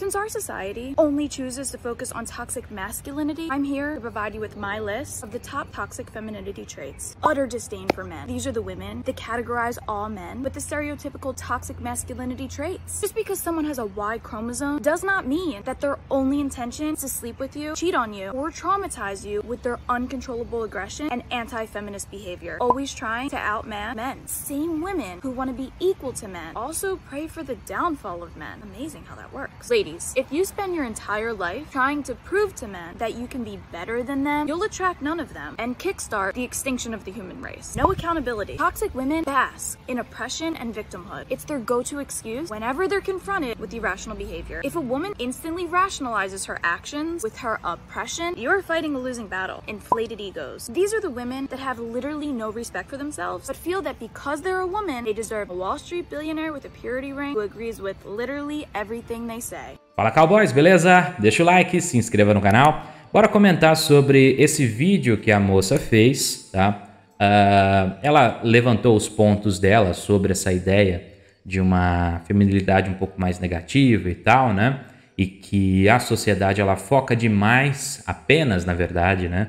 Since our society only chooses to focus on toxic masculinity, I'm here to provide you with my list of the top toxic femininity traits. Utter disdain for men. These are the women that categorize all men with the stereotypical toxic masculinity traits. Just because someone has a Y chromosome does not mean that their only intention is to sleep with you, cheat on you, or traumatize you with their uncontrollable aggression and anti-feminist behavior. Always trying to outman men. Same women who want to be equal to men also pray for the downfall of men. Amazing how that works. Ladies, if you spend your entire life trying to prove to men that you can be better than them, you'll attract none of them and kickstart the extinction of the human race. No accountability. Toxic women bask in oppression and victimhood. It's their go-to excuse whenever they're confronted with irrational behavior. If a woman instantly rationalizes her actions with her oppression, you're fighting a losing battle. Inflated egos. These are the women that have literally no respect for themselves, but feel that because they're a woman, they deserve a Wall Street billionaire with a purity ring who agrees with literally everything they say. Fala cowboys, beleza? Deixa o like, se inscreva no canal. Bora comentar sobre esse vídeo que a moça fez, tá? Uh, ela levantou os pontos dela sobre essa ideia de uma feminilidade um pouco mais negativa e tal, né? E que a sociedade ela foca demais, apenas na verdade, né?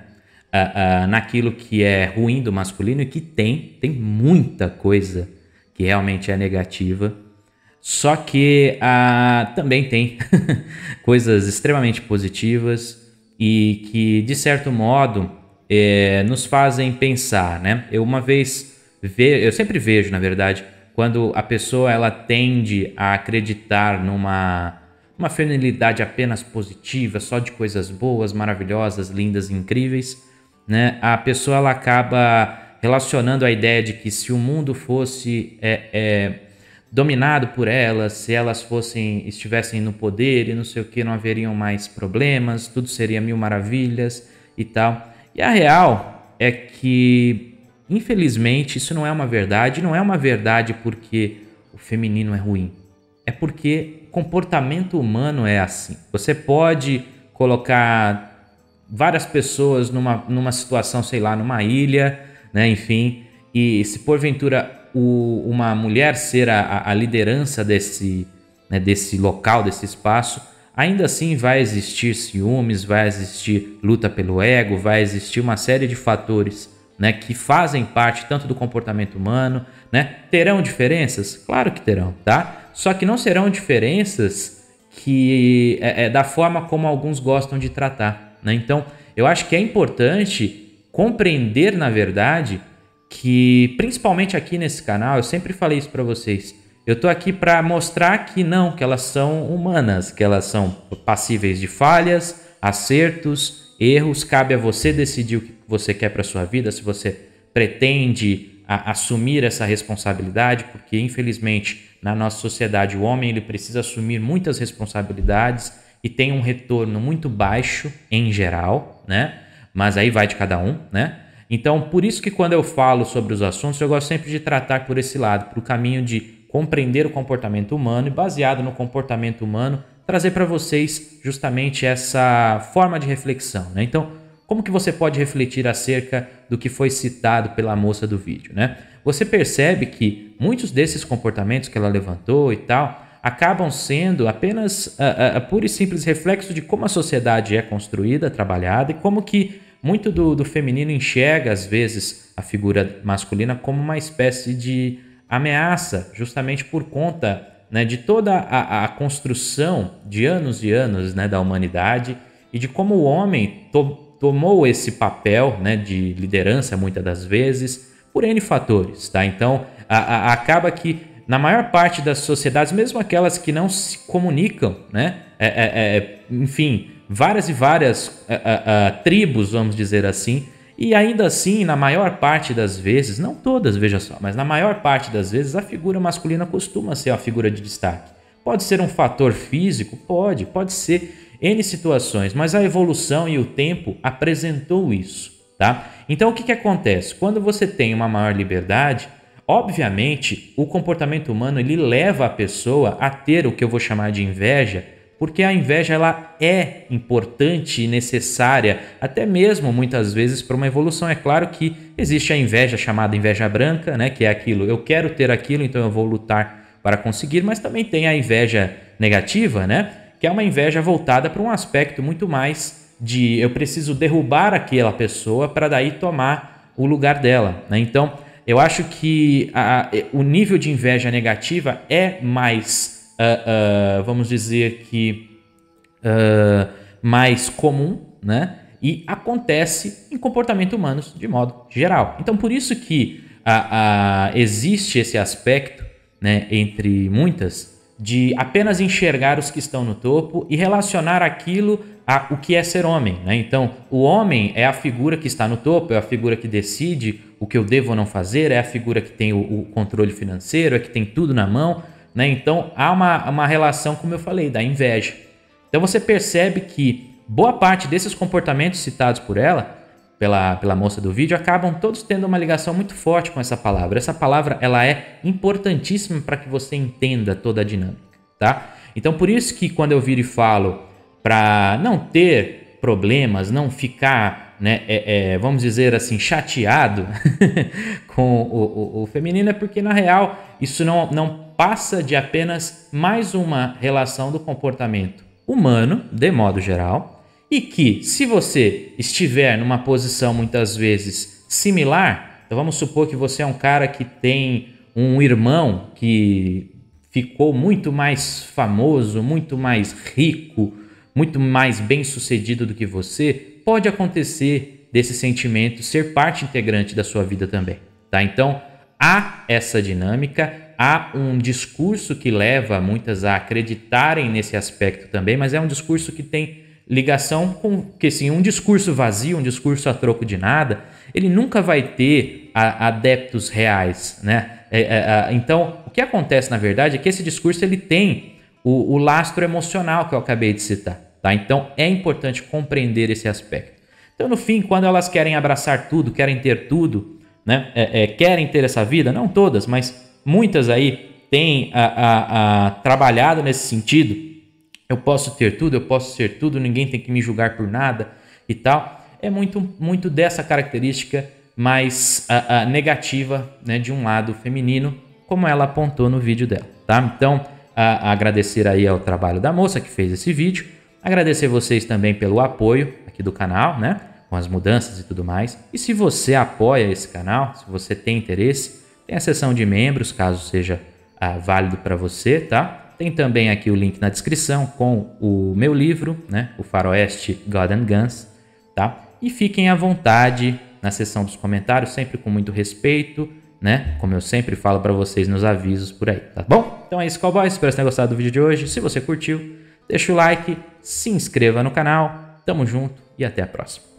Uh, uh, naquilo que é ruim do masculino e que tem, tem muita coisa que realmente é negativa. Só que uh, também tem coisas extremamente positivas e que, de certo modo, é, nos fazem pensar, né? Eu uma vez, ve eu sempre vejo, na verdade, quando a pessoa ela tende a acreditar numa uma feminilidade apenas positiva, só de coisas boas, maravilhosas, lindas, incríveis, né? A pessoa ela acaba relacionando a ideia de que se o mundo fosse é, é, dominado por elas, se elas fossem estivessem no poder e não sei o que, não haveriam mais problemas, tudo seria mil maravilhas e tal. E a real é que, infelizmente, isso não é uma verdade. Não é uma verdade porque o feminino é ruim. É porque comportamento humano é assim. Você pode colocar várias pessoas numa, numa situação, sei lá, numa ilha, né, enfim, e se porventura o, uma mulher ser a, a liderança desse, né, desse local, desse espaço, ainda assim vai existir ciúmes, vai existir luta pelo ego, vai existir uma série de fatores né, que fazem parte tanto do comportamento humano, né? Terão diferenças? Claro que terão, tá? Só que não serão diferenças que é, é da forma como alguns gostam de tratar. Né? Então, eu acho que é importante compreender, na verdade, que principalmente aqui nesse canal, eu sempre falei isso para vocês. Eu tô aqui para mostrar que não, que elas são humanas, que elas são passíveis de falhas, acertos, erros. Cabe a você decidir o que você quer para sua vida, se você pretende a, assumir essa responsabilidade, porque infelizmente na nossa sociedade o homem ele precisa assumir muitas responsabilidades e tem um retorno muito baixo em geral, né? Mas aí vai de cada um, né? Então, por isso que quando eu falo sobre os assuntos, eu gosto sempre de tratar por esse lado, por o caminho de compreender o comportamento humano e baseado no comportamento humano, trazer para vocês justamente essa forma de reflexão, né? Então, como que você pode refletir acerca do que foi citado pela moça do vídeo, né? Você percebe que muitos desses comportamentos que ela levantou e tal, acabam sendo apenas a, a puro e simples reflexo de como a sociedade é construída, trabalhada e como que muito do, do feminino enxerga às vezes a figura masculina como uma espécie de ameaça, justamente por conta né, de toda a, a, construção de anos e anos né, da humanidade e de como o homem to, tomou esse papel né, de liderança muitas das vezes por N fatores. Tá? Então, a, acaba que na maior parte das sociedades, mesmo aquelas que não se comunicam, né? É, é, é, enfim, várias e várias é, é, tribos, vamos dizer assim, e ainda assim, na maior parte das vezes, não todas, veja só, mas na maior parte das vezes, a figura masculina costuma ser a figura de destaque. Pode ser um fator físico? Pode, pode ser N situações, mas a evolução e o tempo apresentou isso, tá? Então o que, que acontece? Quando você tem uma maior liberdade, Obviamente, o comportamento humano ele leva a pessoa a ter o que eu vou chamar de inveja, porque a inveja ela é importante e necessária, até mesmo muitas vezes para uma evolução. É claro que existe a inveja chamada inveja branca, né, que é aquilo, eu quero ter aquilo, então eu vou lutar para conseguir, mas também tem a inveja negativa, né, Que é uma inveja voltada para um aspecto muito mais de eu preciso derrubar aquela pessoa para daí tomar o lugar dela. Né? Então, eu acho que a, o nível de inveja negativa é mais, uh, uh, vamos dizer que, uh, mais comum, né? E acontece em comportamento humanos de modo geral. Então, por isso que existe esse aspecto, né, entre muitas, de apenas enxergar os que estão no topo e relacionar aquilo a o que é ser homem. Né? Então, o homem é a figura que está no topo, é a figura que decide o que eu devo ou não fazer, é a figura que tem o, o controle financeiro, é que tem tudo na mão. Né? Então, há uma, uma relação, como eu falei, da inveja. Então, você percebe que boa parte desses comportamentos citados por ela, pela, pela moça do vídeo, acabam todos tendo uma ligação muito forte com essa palavra. Essa palavra ela é importantíssima para que você entenda toda a dinâmica. Tá? Então, por isso que quando eu viro e falo para não ter problemas, não ficar, né, é, é, vamos dizer assim, chateado com o, o, o, feminino, é porque na real isso não, não passa de apenas mais uma relação do comportamento humano, de modo geral, e que se você estiver numa posição muitas vezes similar, então vamos supor que você é um cara que tem um irmão que ficou muito mais famoso, muito mais rico, muito mais bem sucedido do que você, pode acontecer desse sentimento ser parte integrante da sua vida também, tá? Então, há essa dinâmica, há um discurso que leva muitas a acreditarem nesse aspecto também, mas é um discurso que tem ligação com que sim, um discurso vazio, um discurso a troco de nada, ele nunca vai ter a, adeptos reais, né? É, é, é, então, o que acontece na verdade é que esse discurso ele tem o, o lastro emocional que eu acabei de citar. Tá? Então é importante compreender esse aspecto. Então, no fim, quando elas querem abraçar tudo, querem ter tudo, né? É, é, querem ter essa vida, não todas, mas muitas aí têm a, a, a, trabalhado nesse sentido. Eu posso ter tudo, eu posso ser tudo, ninguém tem que me julgar por nada e tal. É muito, muito dessa característica mais a, negativa né, de um lado feminino, como ela apontou no vídeo dela. Tá? Então, agradecer aí ao trabalho da moça que fez esse vídeo. Agradecer vocês também pelo apoio aqui do canal, né? Com as mudanças e tudo mais. E se você apoia esse canal, se você tem interesse, tem a seção de membros, caso seja ah, válido para você, tá? Tem também aqui o link na descrição com o meu livro, né? O Faroeste God and Guns, tá? E fiquem à vontade na seção dos comentários, sempre com muito respeito né? Como eu sempre falo para vocês nos avisos por aí, tá bom? Então é isso, cowboys. Espero que tenham gostado do vídeo de hoje. Se você curtiu, deixa o like, se inscreva no canal. Tamo junto e até a próxima.